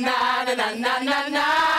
na na na na na na.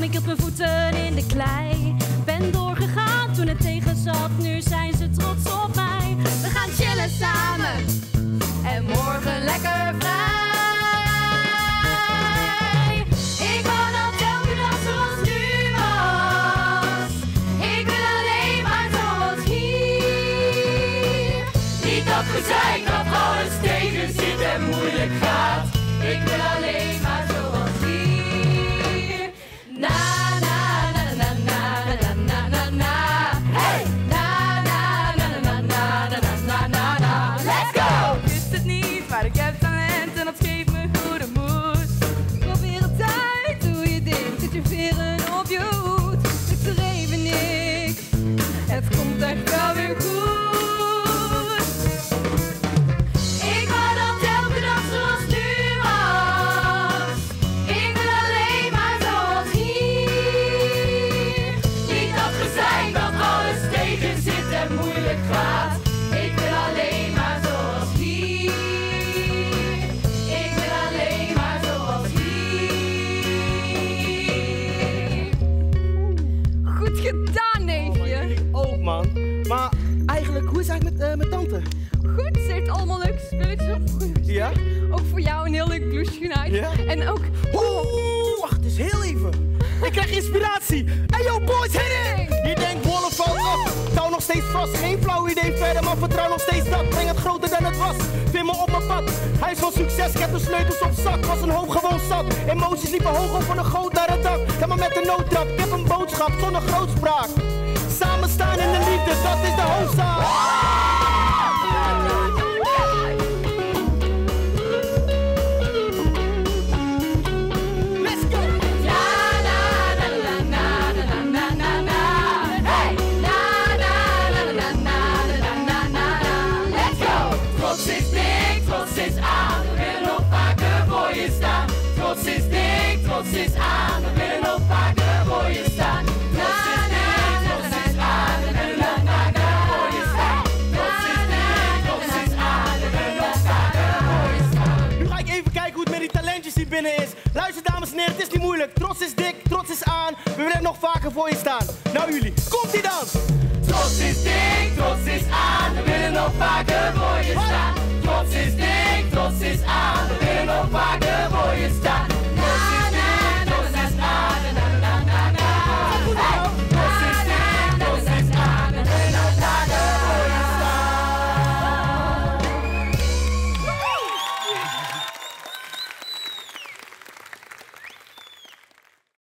Ik hield mijn voeten in de klei. Ben doorgegaan toen het tegen zat, nu zijn ze trots op Maar eigenlijk, hoe is het eigenlijk met eh, mijn tante? Goed, ze heeft allemaal leuke spulletjes opgestuurd. Ja? Ook voor jou een heel leuk blouseje uit. Ja? En ook... Oeh, wacht eens heel even. Ik krijg inspiratie. Hey yo boys, hit it! Je denkt wollen valt af. Touw nog steeds vast. Geen flauw idee verder, maar vertrouw nog steeds dat. Breng het groter dan het was. Vind me op mijn pad. Huis van succes, ik heb de sleutels op zak. Was een hoop gewoon zat. Emoties liepen hoog van de goot naar het dak. Ga maar met de noodtrap. Ik heb een boodschap Trots is dik, trots is aan, we willen nog vaker voor je staan. Trots is dik, trots is aan, we willen nog vaker voor je staan. Trots is dik, trots is aan, we willen nog vaker voor je staan. Trots is dik, trots is aan, we willen nog vaker voor je staan. Nu ga ik even kijken hoe het met die talentjes die binnen is. Luister dames en heren, het is niet moeilijk. Trots is dik, trots is aan, we willen nog vaker voor je staan. Nou jullie, komt in daar. is out.